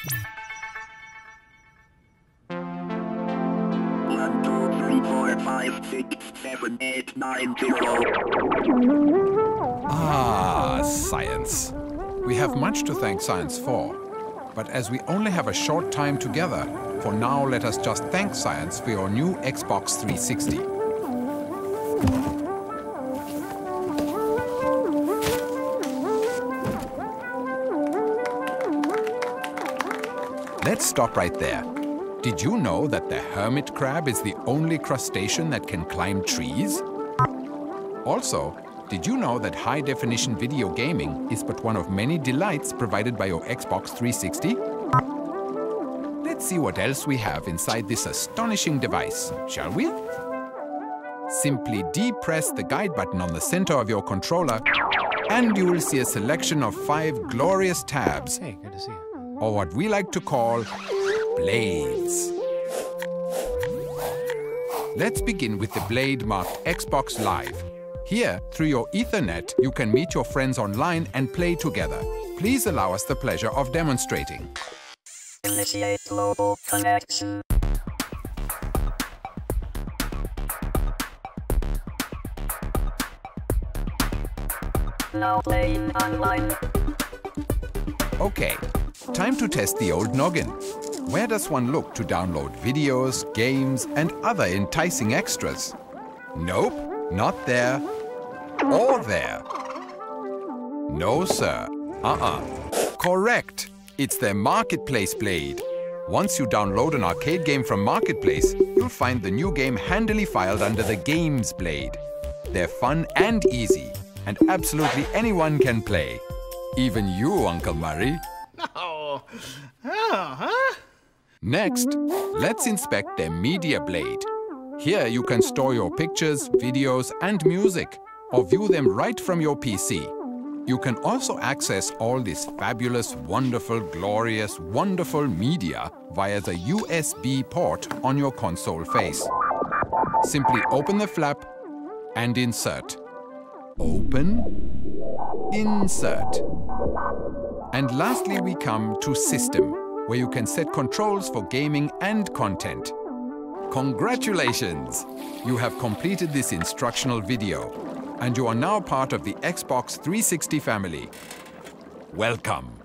One, two, three, four, five, six, seven, eight, nine, zero. Ah, science. We have much to thank science for. But as we only have a short time together, for now let us just thank science for your new Xbox 360. Let's stop right there. Did you know that the hermit crab is the only crustacean that can climb trees? Also, did you know that high-definition video gaming is but one of many delights provided by your Xbox 360? Let's see what else we have inside this astonishing device, shall we? Simply depress the guide button on the center of your controller and you will see a selection of five glorious tabs, Hey, good to see you. Or what we like to call blades. Let's begin with the blade marked Xbox Live. Here, through your Ethernet, you can meet your friends online and play together. Please allow us the pleasure of demonstrating. Initiate global connection. Now playing online. Okay, time to test the old noggin. Where does one look to download videos, games, and other enticing extras? Nope, not there. Or there. No, sir. Uh-uh. Correct. It's their Marketplace Blade. Once you download an arcade game from Marketplace, you'll find the new game handily filed under the Games Blade. They're fun and easy, and absolutely anyone can play. Even you, Uncle Murray. Oh, huh? Next, let's inspect the Media Blade. Here you can store your pictures, videos, and music, or view them right from your PC. You can also access all this fabulous, wonderful, glorious, wonderful media via the USB port on your console face. Simply open the flap and insert. Open, insert. And lastly, we come to System, where you can set controls for gaming and content. Congratulations! You have completed this instructional video, and you are now part of the Xbox 360 family. Welcome!